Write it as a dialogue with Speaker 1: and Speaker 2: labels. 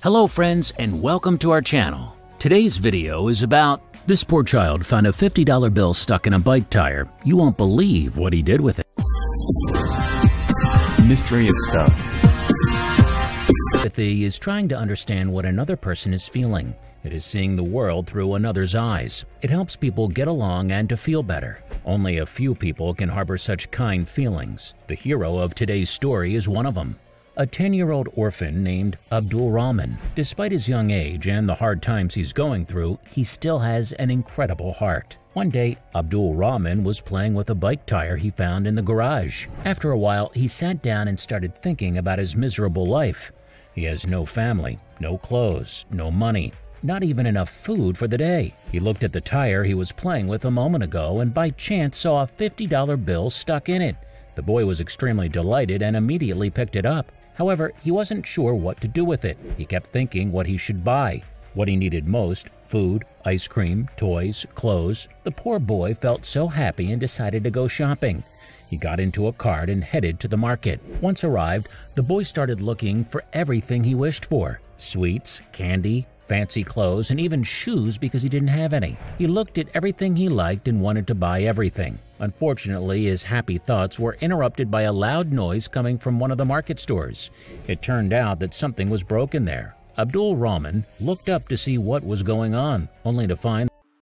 Speaker 1: Hello friends and welcome to our channel. Today's video is about this poor child found a $50 bill stuck in a bike tire. You won't believe what he did with it.
Speaker 2: Mystery of stuff.
Speaker 1: Empathy is trying to understand what another person is feeling. It is seeing the world through another's eyes. It helps people get along and to feel better. Only a few people can harbor such kind feelings. The hero of today's story is one of them. A 10-year-old orphan named Abdul Rahman. Despite his young age and the hard times he's going through, he still has an incredible heart. One day, Abdul Rahman was playing with a bike tire he found in the garage. After a while, he sat down and started thinking about his miserable life. He has no family, no clothes, no money, not even enough food for the day. He looked at the tire he was playing with a moment ago and by chance saw a $50 bill stuck in it. The boy was extremely delighted and immediately picked it up. However, he wasn't sure what to do with it. He kept thinking what he should buy. What he needed most food, ice cream, toys, clothes. The poor boy felt so happy and decided to go shopping. He got into a cart and headed to the market. Once arrived, the boy started looking for everything he wished for sweets, candy, fancy clothes, and even shoes because he didn't have any. He looked at everything he liked and wanted to buy everything. Unfortunately, his happy thoughts were interrupted by a loud noise coming from one of the market stores. It turned out that something was broken there. Abdul Rahman looked up to see what was going on, only to find